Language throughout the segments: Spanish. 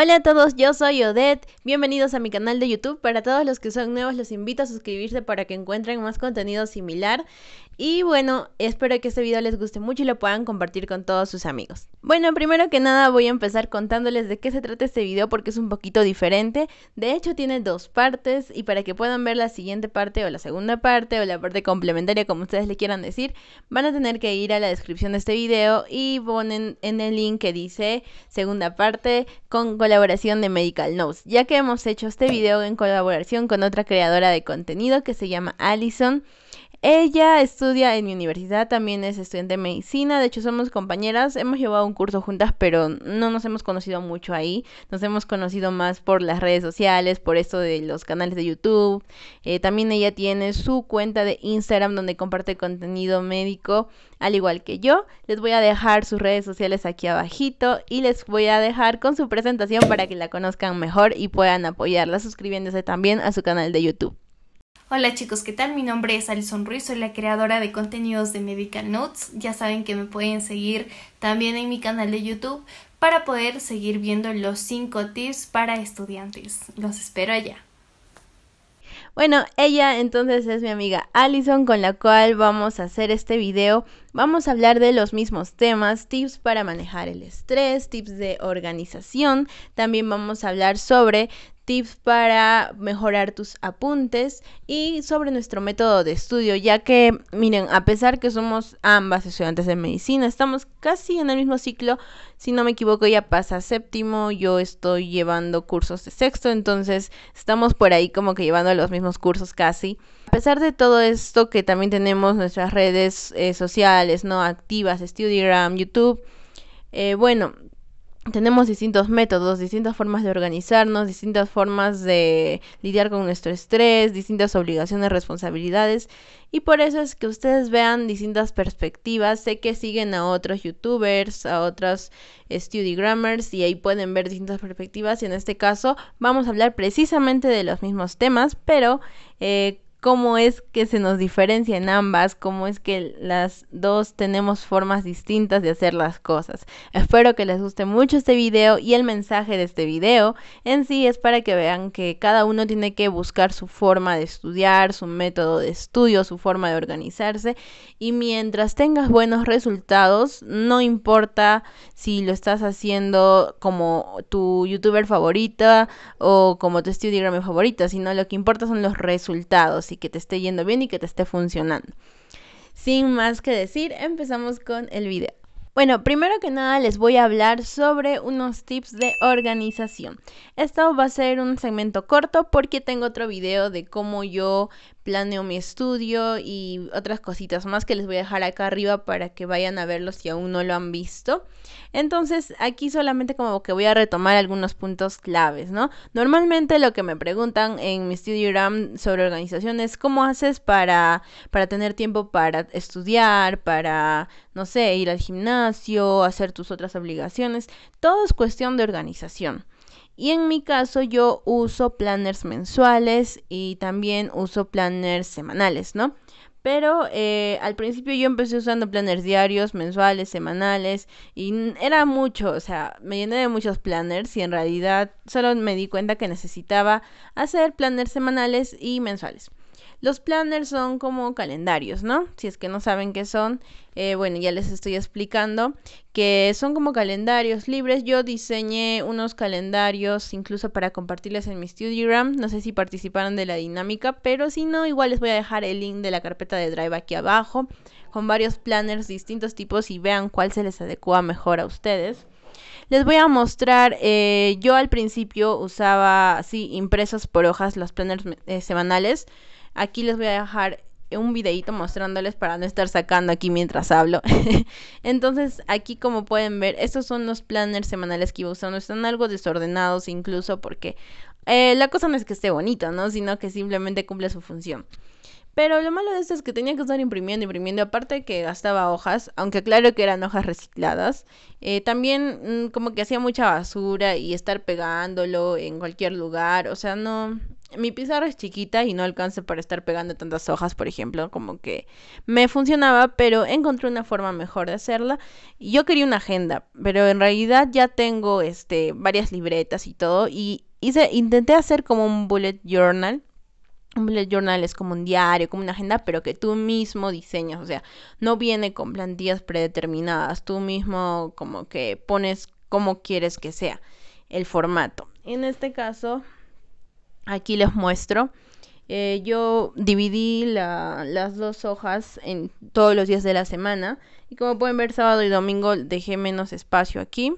Hola a todos, yo soy Odette. Bienvenidos a mi canal de YouTube. Para todos los que son nuevos, los invito a suscribirse para que encuentren más contenido similar. Y bueno, espero que este video les guste mucho y lo puedan compartir con todos sus amigos. Bueno, primero que nada voy a empezar contándoles de qué se trata este video porque es un poquito diferente. De hecho tiene dos partes y para que puedan ver la siguiente parte o la segunda parte o la parte complementaria como ustedes le quieran decir, van a tener que ir a la descripción de este video y ponen en el link que dice segunda parte con colaboración de Medical Notes, ya que hemos hecho este video en colaboración con otra creadora de contenido que se llama Allison. Ella estudia en mi universidad, también es estudiante de medicina, de hecho somos compañeras, hemos llevado un curso juntas, pero no nos hemos conocido mucho ahí, nos hemos conocido más por las redes sociales, por esto de los canales de YouTube. Eh, también ella tiene su cuenta de Instagram donde comparte contenido médico, al igual que yo. Les voy a dejar sus redes sociales aquí abajito y les voy a dejar con su presentación para que la conozcan mejor y puedan apoyarla suscribiéndose también a su canal de YouTube. Hola chicos, ¿qué tal? Mi nombre es Alison Ruiz, soy la creadora de contenidos de Medical Notes. Ya saben que me pueden seguir también en mi canal de YouTube para poder seguir viendo los 5 tips para estudiantes. Los espero allá. Bueno, ella entonces es mi amiga Alison con la cual vamos a hacer este video. Vamos a hablar de los mismos temas, tips para manejar el estrés, tips de organización. También vamos a hablar sobre tips para mejorar tus apuntes y sobre nuestro método de estudio, ya que, miren, a pesar que somos ambas estudiantes de medicina, estamos casi en el mismo ciclo, si no me equivoco, ella pasa séptimo, yo estoy llevando cursos de sexto, entonces estamos por ahí como que llevando los mismos cursos casi. A pesar de todo esto que también tenemos nuestras redes eh, sociales, ¿no? Activas, StudyGram, YouTube. Eh, bueno, tenemos distintos métodos, distintas formas de organizarnos, distintas formas de lidiar con nuestro estrés, distintas obligaciones, responsabilidades. Y por eso es que ustedes vean distintas perspectivas. Sé que siguen a otros youtubers, a otros grammars y ahí pueden ver distintas perspectivas. Y en este caso vamos a hablar precisamente de los mismos temas, pero eh, cómo es que se nos diferencia en ambas, cómo es que las dos tenemos formas distintas de hacer las cosas. Espero que les guste mucho este video y el mensaje de este video. En sí es para que vean que cada uno tiene que buscar su forma de estudiar, su método de estudio, su forma de organizarse. Y mientras tengas buenos resultados, no importa si lo estás haciendo como tu youtuber favorita o como tu Studiogram favorita, sino lo que importa son los resultados y que te esté yendo bien y que te esté funcionando. Sin más que decir, empezamos con el video. Bueno, primero que nada les voy a hablar sobre unos tips de organización. Esto va a ser un segmento corto porque tengo otro video de cómo yo planeo mi estudio y otras cositas más que les voy a dejar acá arriba para que vayan a verlos si aún no lo han visto. Entonces aquí solamente como que voy a retomar algunos puntos claves, ¿no? Normalmente lo que me preguntan en mi Ram sobre organización es cómo haces para, para tener tiempo para estudiar, para, no sé, ir al gimnasio, hacer tus otras obligaciones. Todo es cuestión de organización. Y en mi caso yo uso planners mensuales y también uso planners semanales, ¿no? Pero eh, al principio yo empecé usando planners diarios, mensuales, semanales y era mucho, o sea, me llené de muchos planners y en realidad solo me di cuenta que necesitaba hacer planners semanales y mensuales. Los planners son como calendarios, ¿no? Si es que no saben qué son, eh, bueno, ya les estoy explicando que son como calendarios libres. Yo diseñé unos calendarios incluso para compartirles en mi StudioGram. No sé si participaron de la dinámica, pero si no, igual les voy a dejar el link de la carpeta de Drive aquí abajo con varios planners distintos tipos y vean cuál se les adecua mejor a ustedes. Les voy a mostrar, eh, yo al principio usaba así impresos por hojas los planners eh, semanales. Aquí les voy a dejar un videito mostrándoles para no estar sacando aquí mientras hablo. Entonces, aquí como pueden ver, estos son los planners semanales que iba usando. Están algo desordenados incluso porque eh, la cosa no es que esté bonito, ¿no? Sino que simplemente cumple su función. Pero lo malo de esto es que tenía que estar imprimiendo, imprimiendo, aparte que gastaba hojas, aunque claro que eran hojas recicladas, eh, también mm, como que hacía mucha basura y estar pegándolo en cualquier lugar, o sea, no, mi pizarra es chiquita y no alcanza para estar pegando tantas hojas, por ejemplo, como que me funcionaba, pero encontré una forma mejor de hacerla. Yo quería una agenda, pero en realidad ya tengo este varias libretas y todo y hice intenté hacer como un bullet journal. Un bullet journal es como un diario, como una agenda, pero que tú mismo diseñas, o sea, no viene con plantillas predeterminadas, tú mismo como que pones como quieres que sea el formato. En este caso, Aquí les muestro. Eh, yo dividí las dos hojas en todos los días de la semana. Y como pueden ver, sábado y domingo dejé menos espacio aquí.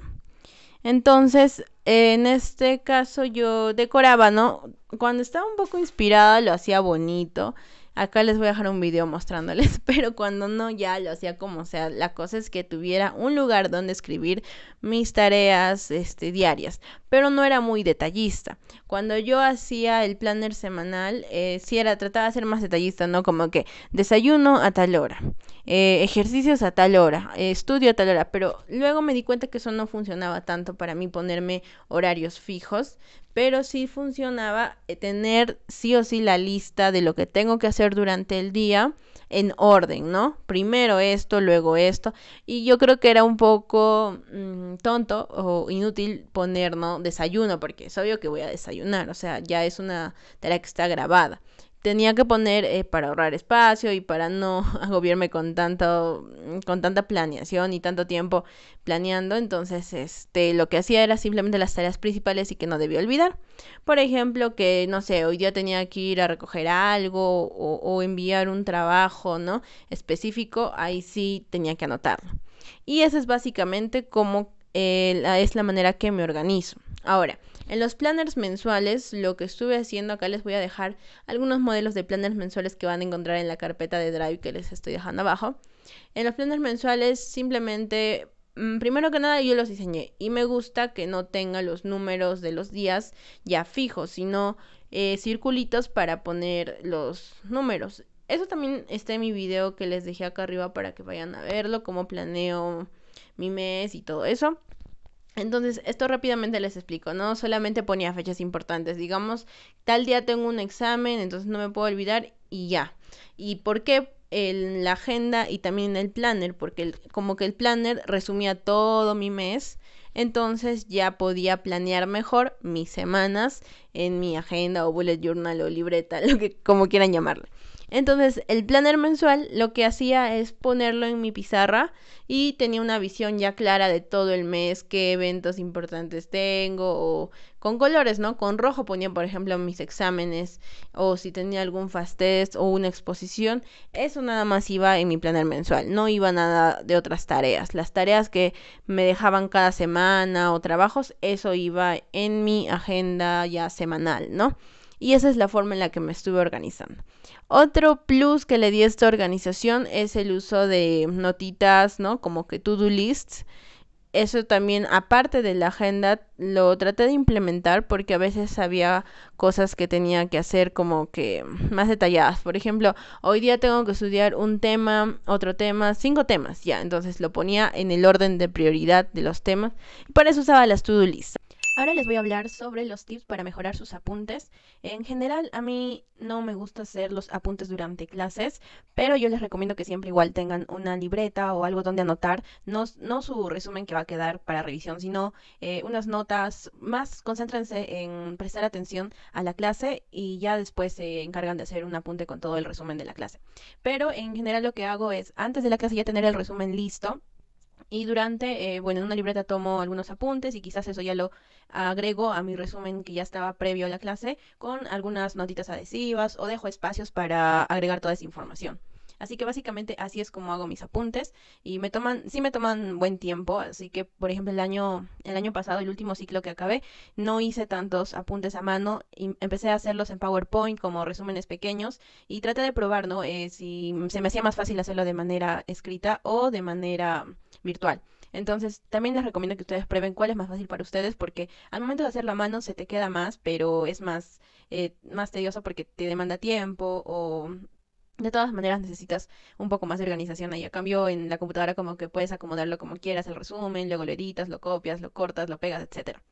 Entonces, en este caso yo decoraba, ¿no? Cuando estaba un poco inspirada lo hacía bonito. Acá les voy a dejar un video mostrándoles, pero cuando no ya lo hacía como sea. La cosa es que tuviera un lugar donde escribir mis tareas este, diarias, pero no era muy detallista. Cuando yo hacía el planner semanal, eh, sí era, trataba de ser más detallista, ¿no? Como que desayuno a tal hora, eh, ejercicios a tal hora, estudio a tal hora, pero luego me di cuenta que eso no funcionaba tanto para mí ponerme horarios fijos, pero sí funcionaba eh, tener sí o sí la lista de lo que tengo que hacer durante el día en orden, ¿no? Primero esto, luego esto. Y yo creo que era un poco mm, tonto o inútil poner, ¿no? Desayuno, porque es obvio que voy a desayunar, o sea, ya es una tarea que está grabada. Tenía que poner eh, para ahorrar espacio y para no agobiarme con tanto con tanta planeación y tanto tiempo planeando entonces este lo que hacía era simplemente las tareas principales y que no debía olvidar. Por ejemplo que no sé hoy día tenía que ir a recoger algo o, enviar un trabajo no específico ahí sí tenía que anotarlo. Y esa es básicamente como eh, es la manera que me organizo ahora en los planners mensuales, lo que estuve haciendo, acá les voy a dejar algunos modelos de planners mensuales que van a encontrar en la carpeta de Drive que les estoy dejando abajo. En los planners mensuales, simplemente, mm, primero que nada, yo los diseñé y me gusta que no tenga los números de los días ya fijos, sino eh, circulitos para poner los números. Eso también está en mi video que les dejé acá arriba para que vayan a verlo, cómo planeo mi mes y todo eso. Entonces, esto rápidamente les explico, no solamente ponía fechas importantes, digamos, tal día tengo un examen, entonces no me puedo olvidar y ya. ¿Y por qué? En la agenda y también el planner, porque como que el planner resumía todo mi mes, entonces ya podía planear mejor mis semanas en mi agenda o bullet journal o libreta, lo que como quieran llamarle. Entonces, el planner mensual lo que hacía es ponerlo en mi pizarra y tenía una visión ya clara de todo el mes, qué eventos importantes tengo o con colores, ¿no? Con rojo ponía, por ejemplo, mis exámenes o si tenía algún fast test o una exposición. Eso nada más iba en mi planner mensual, no iba nada de otras tareas. Las tareas que me dejaban cada semana o trabajos, eso iba en mi agenda ya semanal, ¿no? y esa es la forma en la que me estuve organizando. Otro plus que le di a esta organización es el uso de notitas, ¿no? Como que to-do lists. Eso también, aparte de la agenda, lo traté de implementar porque a veces había cosas que tenía que hacer como que más detalladas. Por ejemplo, hoy día tengo que estudiar un tema, otro tema, cinco temas, ya. Entonces lo ponía en el orden de prioridad de los temas y para eso usaba las to-do. Ahora les voy a hablar sobre los tips para mejorar sus apuntes. En general, a mí no me gusta hacer los apuntes durante clases, pero yo les recomiendo que siempre igual tengan una libreta o algo donde anotar, no, su resumen que va a quedar para revisión, sino eh, unas notas más, concéntrense en prestar atención a la clase y ya después se encargan de hacer un apunte con todo el resumen de la clase. Pero en general lo que hago es, antes de la clase ya tener el resumen listo y durante, eh, bueno, en una libreta tomo algunos apuntes y quizás eso ya lo agrego a mi resumen que ya estaba previo a la clase con algunas notitas adhesivas o dejo espacios para agregar toda esa información. Así que básicamente así es como hago mis apuntes y me toman, sí me toman buen tiempo, así que por ejemplo el año, el año pasado, el último ciclo que acabé, no hice tantos apuntes a mano y empecé a hacerlos en PowerPoint como resúmenes pequeños y traté de probar, ¿no? Eh, si se me hacía más fácil hacerlo de manera escrita o de manera virtual. Entonces, también les recomiendo que ustedes prueben cuál es más fácil para ustedes, porque al momento de hacerlo a mano se te queda más, pero es más, eh, más tedioso porque te demanda tiempo o de todas maneras necesitas un poco más de organización ahí. A cambio, en la computadora como que puedes acomodarlo como quieras, el resumen, luego lo editas, lo copias, lo cortas, lo pegas, etcétera.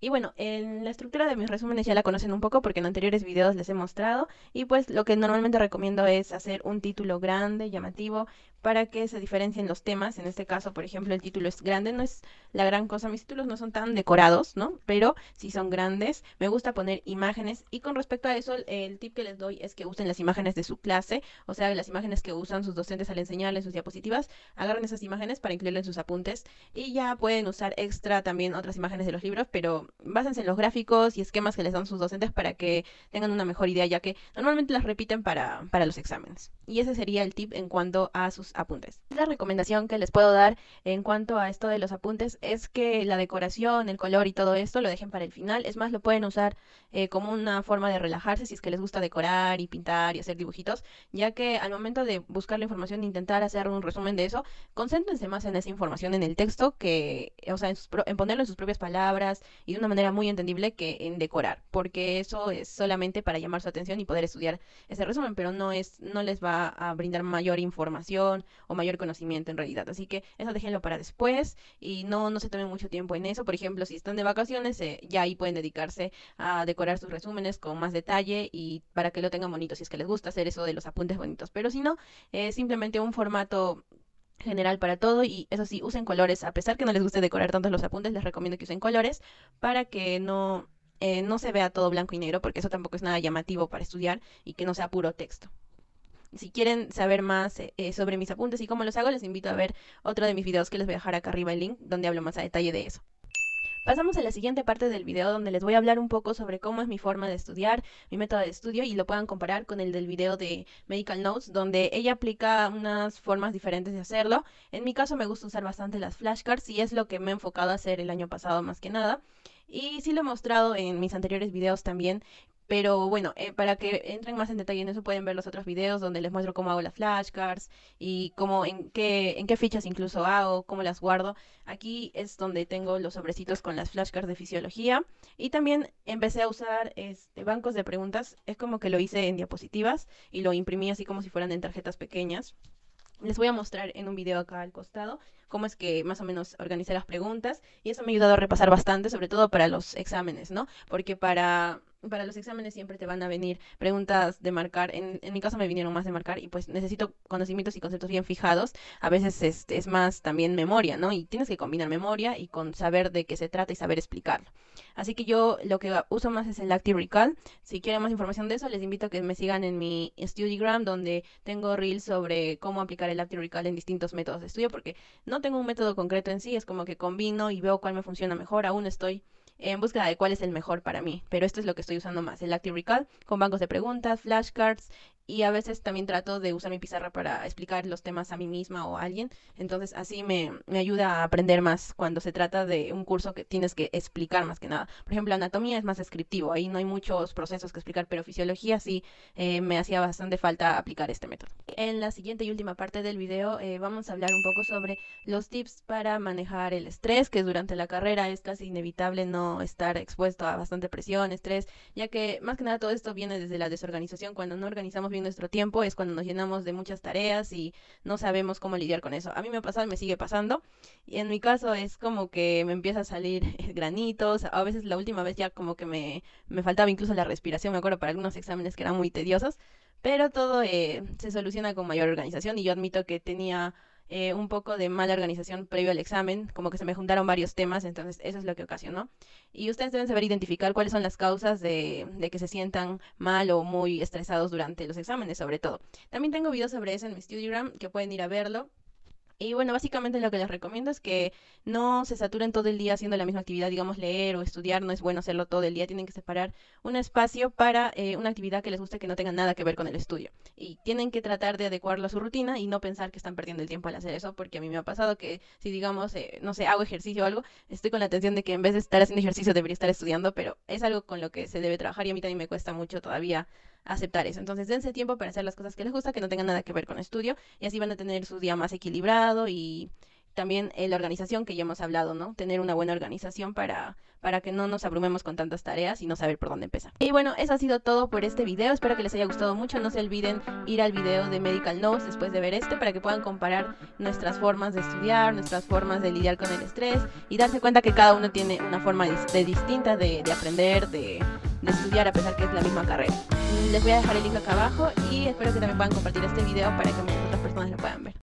Y bueno, en la estructura de mis resúmenes ya la conocen un poco porque en anteriores videos les he mostrado. Y pues lo que normalmente recomiendo es hacer un título grande, llamativo, para que se diferencien los temas. En este caso, por ejemplo, el título es grande, no es la gran cosa. Mis títulos no son tan decorados, ¿no? Pero sí son grandes. Me gusta poner imágenes. Y con respecto a eso, el tip que les doy es que usen las imágenes de su clase, o sea, las imágenes que usan sus docentes al enseñarles sus diapositivas. Agarren esas imágenes para incluirlas en sus apuntes. Y ya pueden usar extra también otras imágenes de los libros, pero básense en los gráficos y esquemas que les dan sus docentes para que tengan una mejor idea, ya que normalmente las repiten para, para los exámenes. Y ese sería el tip en cuanto a sus apuntes. La recomendación que les puedo dar en cuanto a esto de los apuntes es que la decoración, el color y todo esto lo dejen para el final. Es más, lo pueden usar eh, como una forma de relajarse si es que les gusta decorar y pintar y hacer dibujitos, ya que al momento de buscar la información e intentar hacer un resumen de eso, concéntrense más en esa información en el texto que, o sea, en, en ponerlo en sus propias palabras y de una manera muy entendible que en decorar, porque eso es solamente para llamar su atención y poder estudiar ese resumen, pero no es, no les va a brindar mayor información o mayor conocimiento en realidad. Así que eso déjenlo para después y no, no se tomen mucho tiempo en eso. Por ejemplo, si están de vacaciones, eh, ya ahí pueden dedicarse a decorar sus resúmenes con más detalle y para que lo tengan bonito, si es que les gusta hacer eso de los apuntes bonitos. Pero si no, es simplemente un formato general para todo y eso sí, usen colores. A pesar que no les guste decorar tanto los apuntes, les recomiendo que usen colores para que no, eh, no se vea todo blanco y negro, porque eso tampoco es nada llamativo para estudiar y que no sea puro texto. Si quieren saber más eh, eh, sobre mis apuntes y cómo los hago, les invito a ver otro de mis videos que les voy a dejar acá arriba el link, donde hablo más a detalle de eso. Pasamos a la siguiente parte del video donde les voy a hablar un poco sobre cómo es mi forma de estudiar, mi método de estudio y lo puedan comparar con el del video de Medical Notes donde ella aplica unas formas diferentes de hacerlo. En mi caso me gusta usar bastante las flashcards y es lo que me he enfocado a hacer el año pasado más que nada. Y sí lo he mostrado en mis anteriores videos también, pero bueno, eh, para que entren más en detalle en eso pueden ver los otros videos donde les muestro cómo hago las flashcards y cómo en qué, en qué fichas incluso hago, cómo las guardo. Aquí es donde tengo los sobrecitos con las flashcards de fisiología. Y también empecé a usar este, bancos de preguntas. Es como que lo hice en diapositivas y lo imprimí así como si fueran en tarjetas pequeñas. Les voy a mostrar en un video acá al costado cómo es que más o menos organicé las preguntas y eso me ha ayudado a repasar bastante, sobre todo para los exámenes, ¿no? Porque para para los exámenes siempre te van a venir preguntas de marcar. En, en mi caso me vinieron más de marcar y pues necesito conocimientos y conceptos bien fijados. A veces es, es, más también memoria, ¿no? Y tienes que combinar memoria y con saber de qué se trata y saber explicarlo. Así que yo lo que uso más es el Active Recall. Si quieren más información de eso, les invito a que me sigan en mi Studigram, donde tengo reels sobre cómo aplicar el Active Recall en distintos métodos de estudio, porque no tengo un método concreto en sí, es como que combino y veo cuál me funciona mejor. Aún estoy en búsqueda de cuál es el mejor para mí. Pero esto es lo que estoy usando más, el Active Recall, con bancos de preguntas, flashcards y a veces también trato de usar mi pizarra para explicar los temas a mí misma o a alguien. Entonces así me, me, ayuda a aprender más cuando se trata de un curso que tienes que explicar más que nada. Por ejemplo, anatomía es más descriptivo, ahí no hay muchos procesos que explicar, pero fisiología sí eh, me hacía bastante falta aplicar este método. En la siguiente y última parte del video eh, vamos a hablar un poco sobre los tips para manejar el estrés, que durante la carrera es casi inevitable no estar expuesto a bastante presión, estrés, ya que más que nada todo esto viene desde la desorganización, cuando no organizamos bien nuestro tiempo es cuando nos llenamos de muchas tareas y no sabemos cómo lidiar con eso. A mí me ha pasado y me sigue pasando. Y en mi caso es como que me empieza a salir granitos. A veces la última vez ya como que me, me faltaba incluso la respiración, me acuerdo, para algunos exámenes que eran muy tediosos. Pero todo eh, se soluciona con mayor organización y yo admito que tenía eh, un poco de mala organización previo al examen, como que se me juntaron varios temas, entonces eso es lo que ocasionó. Y ustedes deben saber identificar cuáles son las causas de, de que se sientan mal o muy estresados durante los exámenes, sobre todo. También tengo videos sobre eso en mi Studiogram que pueden ir a verlo. Y bueno, básicamente lo que les recomiendo es que no se saturen todo el día haciendo la misma actividad, digamos leer o estudiar, no es bueno hacerlo todo el día, tienen que separar un espacio para eh, una actividad que les guste que no tenga nada que ver con el estudio. Y tienen que tratar de adecuarlo a su rutina y no pensar que están perdiendo el tiempo al hacer eso, porque a mí me ha pasado que si digamos, eh, no sé, hago ejercicio o algo, estoy con la atención de que en vez de estar haciendo ejercicio debería estar estudiando, pero es algo con lo que se debe trabajar y a mí también me cuesta mucho todavía aceptar eso. Entonces, dense tiempo para hacer las cosas que les gusta, que no tengan nada que ver con estudio, y así van a tener su día más equilibrado y también eh, la organización que ya hemos hablado, ¿no? Tener una buena organización para, para que no nos abrumemos con tantas tareas y no saber por dónde empezar. Y bueno, eso ha sido todo por este video. Espero que les haya gustado mucho. No se olviden ir al video de Medical Notes después de ver este para que puedan comparar nuestras formas de estudiar, nuestras formas de lidiar con el estrés y darse cuenta que cada uno tiene una forma de, distinta de, aprender, de, estudiar a pesar que es la misma carrera. Les voy a dejar el link acá abajo y espero que también puedan compartir este video para que muchas otras personas lo puedan ver.